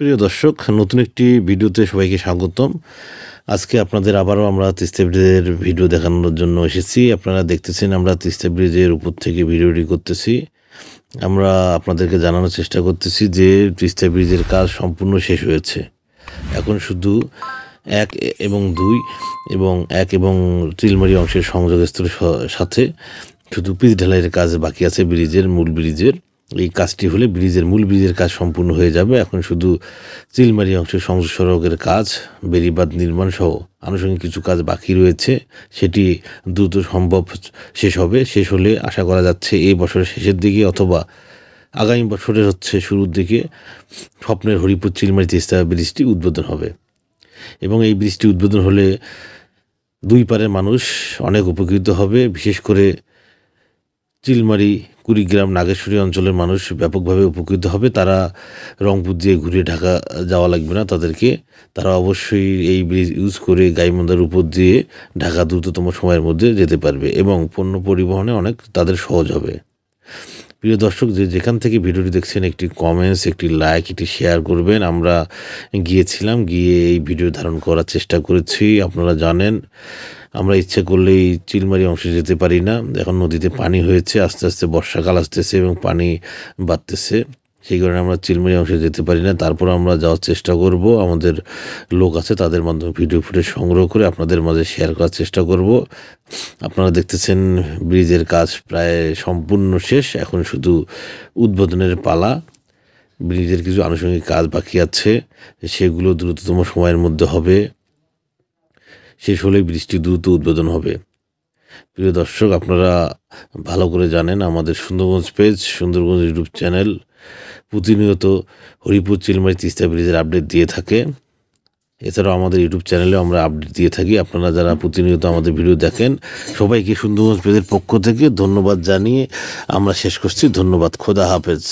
প্রিয় দর্শক, নতুন একটি ভিডিওতে সবাইকে স্বাগতম। আজকে আপনাদের আবারও আমরা তিস্তা ব্রিজের ভিডিও দেখানোর জন্য এসেছি। আপনারা দেখতেছেন আমরা তিস্তা ব্রিজের উপর থেকে ভিডিওটি করতেছি। আমরা আপনাদেরকে জানানোর চেষ্টা করতেছি যে তিস্তা ব্রিজের কাজ সম্পূর্ণ শেষ হয়েছে। এখন শুধু এক এবং দুই এবং এক এবং তিলমারি অংশের সংযোগস্থলের সাথে শুধু পিচ ঢালাইয়ের কাজ বাকি আছে ব্রিজের, মূল ব্রিজের। এই কাজটি হলে ব্রিজের মূল ব্রিজের কাজ সম্পূর্ণ হয়ে যাবে। এখন শুধু চিলমারি অংশের সংযোগ সড়কের কাজ বেরিবাদ নির্মাণ সহ আনুষঙ্গিক কিছু কাজ বাকি রয়েছে। সেটি দ্রুত সম্ভব শেষ হবে। শেষ হলে আশা করা যাচ্ছে এই বছরের শেষের দিকে অথবা আগামী বছরের হচ্ছে শুরুর দিকে স্বপ্নের হরিপুর চিলমারি তিস্তা ব্রিজটি উদ্বোধন হবে। এবং এই ব্রিজটি উদ্বোধন হলে দুই পারের মানুষ অনেক উপকৃত হবে। বিশেষ করে চিলমারি, কুড়িগ্রাম, নাগেশ্বরী অঞ্চলের মানুষ ব্যাপকভাবে উপকৃত হবে। তারা রংপুর দিয়ে ঘুরে ঢাকা যাওয়া লাগবে না তাদেরকে। তারা অবশ্যই এই ব্রিজ ইউজ করে গাইমন্দার উপর দিয়ে ঢাকা দ্রুততম সময়ের মধ্যে যেতে পারবে এবং পণ্য পরিবহনে অনেক তাদের সহজ হবে। প্রিয় দর্শক, যে যেখান থেকে ভিডিওটি দেখছেন, একটি কমেন্টস একটি লাইক একটি শেয়ার করবেন। আমরা গিয়েছিলাম, গিয়ে এই ভিডিও ধারণ করার চেষ্টা করেছি। আপনারা জানেন আমরা ইচ্ছে করলেই চিলমারি অংশে যেতে পারি না। এখন নদীতে পানি হয়েছে, আস্তে আস্তে বর্ষাকাল আসতেছে এবং পানি বাড়তেছে। সেই কারণে আমরা চিলমারি অংশে যেতে পারি না। তারপর আমরা যাওয়ার চেষ্টা করব। আমাদের লোক আছে, তাদের মাধ্যমে ভিডিও ফুটেজ সংগ্রহ করে আপনাদের মাঝে শেয়ার করার চেষ্টা করব। আপনারা দেখতেছেন ব্রিজের কাজ প্রায় সম্পূর্ণ শেষ। এখন শুধু উদ্বোধনের পালা। ব্রিজের কিছু আনুষঙ্গিক কাজ বাকি আছে। সেগুলো দ্রুততম সময়ের মধ্যে হবে। শেষ হলেই বৃষ্টি দ্রুত উদ্বোধন হবে। প্রিয় দর্শক, আপনারা ভালো করে জানেন আমাদের Sundarganj page Sundarganj YouTube channel. প্রতিনিয়ত হরিপুর, চিলমারি, তিস্তা ব্রিজের আপডেট দিয়ে থাকে। এছাড়াও আমাদের ইউটিউব চ্যানেলেও আমরা আপডেট দিয়ে থাকি। আপনারা যারা প্রতিনিয়ত আমাদের ভিডিও দেখেন, সবাইকে সুন্দরগঞ্জ পেজের পক্ষ থেকে ধন্যবাদ জানিয়ে আমরা শেষ করছি। ধন্যবাদ। খোদা হাফেজ।